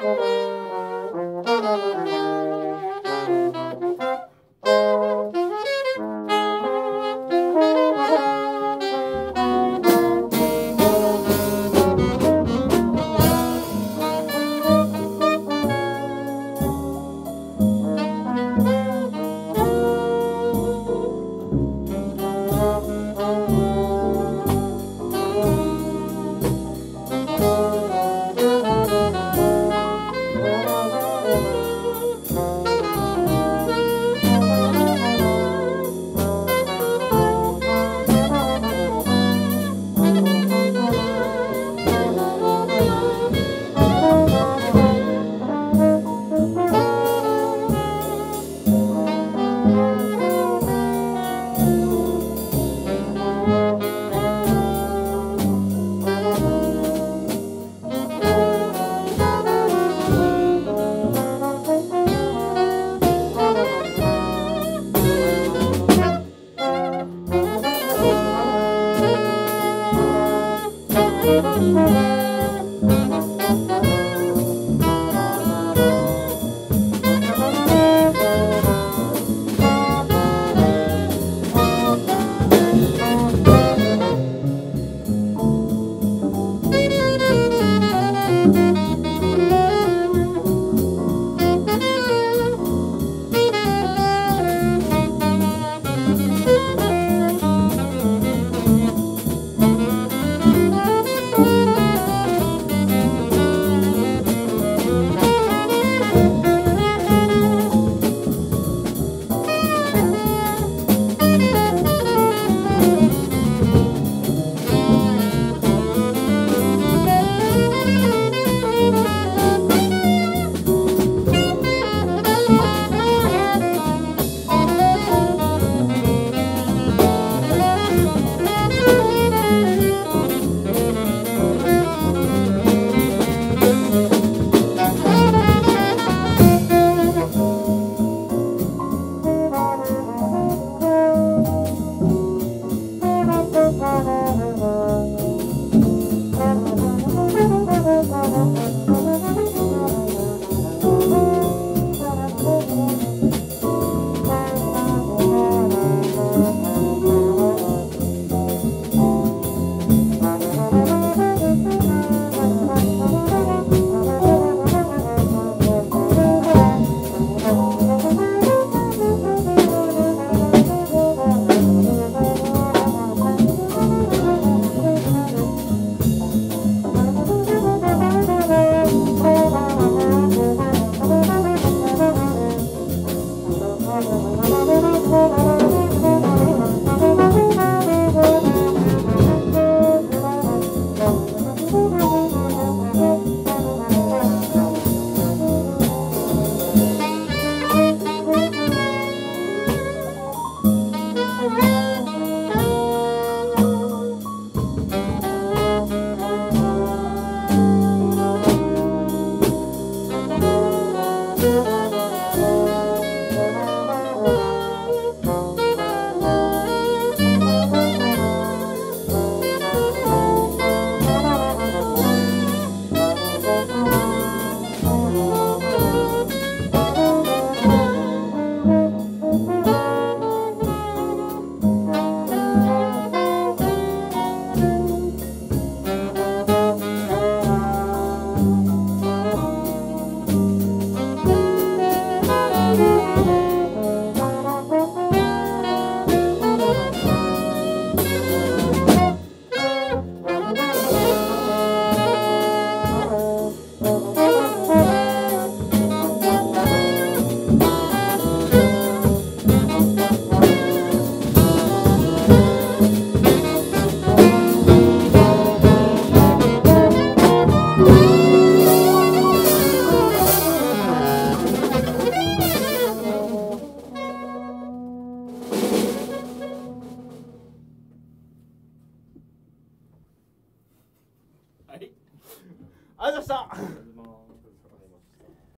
Thank you. Música ありがとうございました。